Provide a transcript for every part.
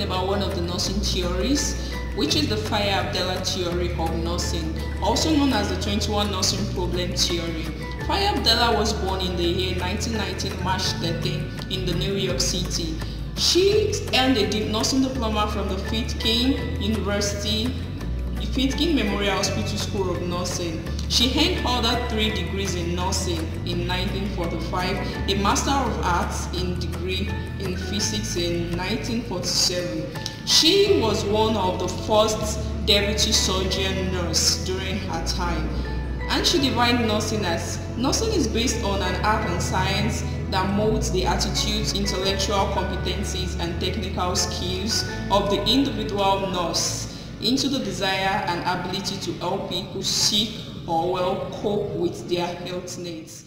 about one of the nursing theories, which is the Faye-Abdellah theory of nursing, also known as the 21 nursing problem theory. Faye-Abdellah was born in the year 1919, March 13, in the New York City. She earned a nursing diploma from the Fitkin University Fitkin Memorial Hospital School of Nursing. She earned other three degrees in nursing in 1945, a Master of Arts in degree in physics in 1947. She was one of the first deputy surgeon nurse during her time. And she defined nursing as nursing is based on an art and science that molds the attitudes, intellectual competencies, and technical skills of the individual nurse into the desire and ability to help people seek or well cope with their health needs.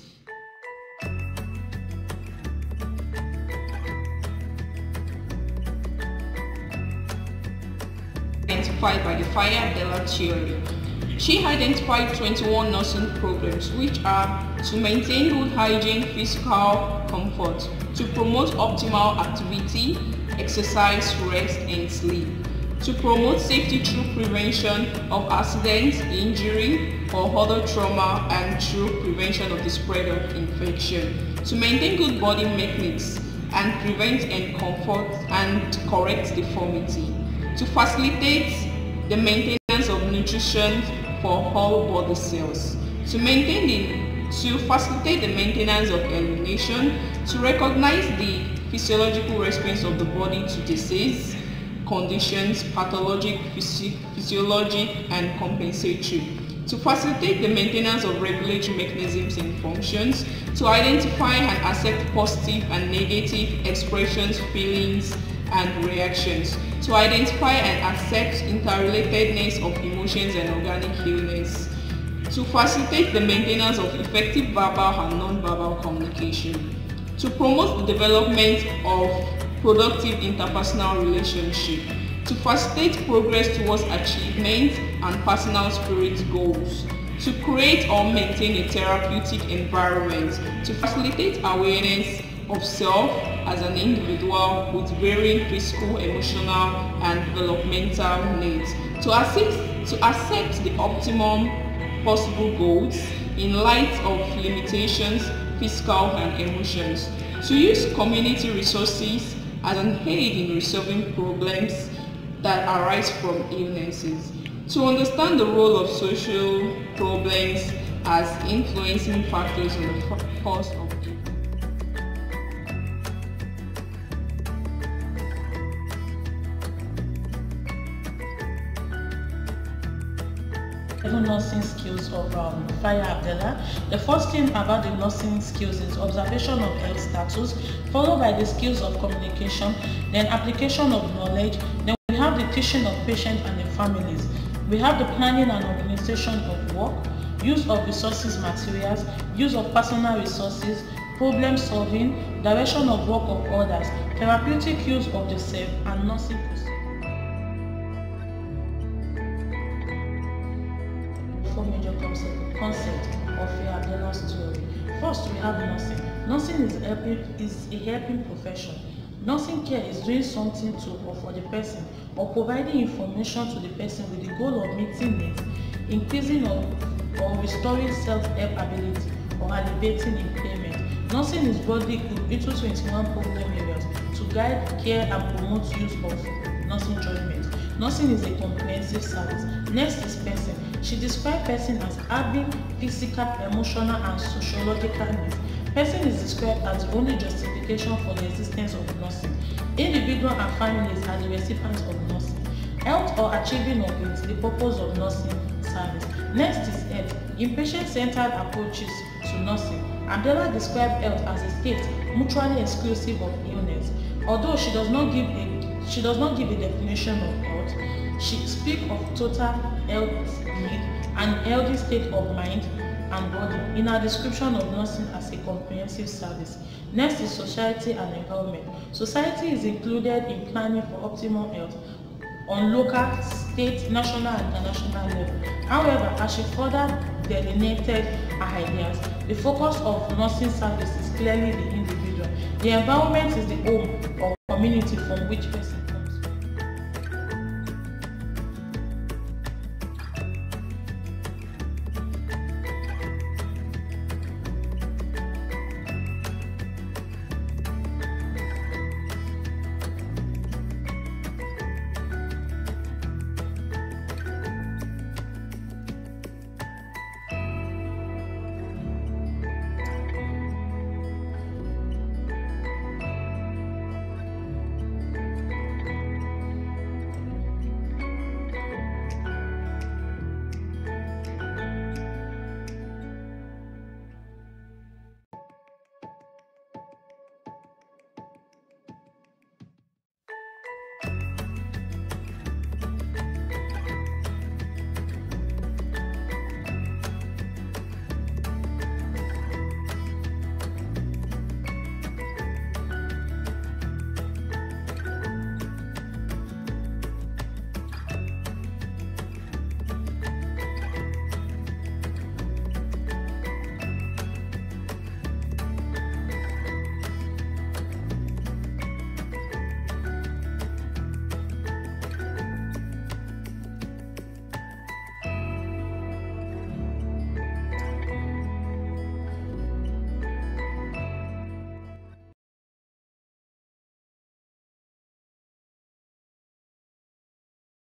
Identified by the Faye-Abdellah theory. She identified 21 nursing problems which are to maintain good hygiene, physical comfort, to promote optimal activity, exercise, rest and sleep, to promote safety through prevention of accidents, injury, or other trauma and through prevention of the spread of infection, to maintain good body mechanics and prevent and comfort and correct deformity, to facilitate the maintenance of nutrition for whole body cells, to maintain the to facilitate the maintenance of elimination, to recognize the physiological response of the body to disease, conditions, pathologic, physiologic, and compensatory. To facilitate the maintenance of regulatory mechanisms and functions, to identify and accept positive and negative expressions, feelings, and reactions, to identify and accept interrelatedness of emotions and organic illness, to facilitate the maintenance of effective verbal and non-verbal communication, to promote the development of productive interpersonal relationship to facilitate progress towards achievement and personal spirit goals, to create or maintain a therapeutic environment, to facilitate awareness of self as an individual with varying physical, emotional, and developmental needs, to assist to accept the optimum possible goals in light of limitations, physical and emotions, to use community resources as an aid in resolving problems that arise from illnesses. To understand the role of social problems as influencing factors in the cause of nursing skills of um, Faye-Abdellah. The first thing about the nursing skills is observation of health status, followed by the skills of communication, then application of knowledge, then we have the teaching of patients and the families. We have the planning and organization of work, use of resources materials, use of personal resources, problem solving, direction of work of others, therapeutic use of the self, and nursing. First, we have nursing. Nursing is, helping, is a helping profession. Nursing care is doing something to or for the person or providing information to the person with the goal of meeting needs, increasing or, or restoring self-help ability or alleviating impairment. Nursing is broadly grouped into 21 problem areas to guide, care, and promote use of nursing judgment. Nursing is a comprehensive service. Next is person. She described person as having physical, emotional, and sociological needs. Person is described as the only justification for the existence of nursing. Individual and families are the recipients of nursing. Health or achieving of it, the purpose of nursing service. Next is health. In patient-centered approaches to nursing, Abdellah described health as a state mutually exclusive of illness. Although she does not give a she does not give a definition of health, she speaks of total health need and healthy state of mind and body in her description of nursing as a comprehensive service. Next is society and environment. Society is included in planning for optimal health on local, state, national and international level. However, as she further delineated her ideas, the focus of nursing service is clearly the individual. The environment is the home community from which person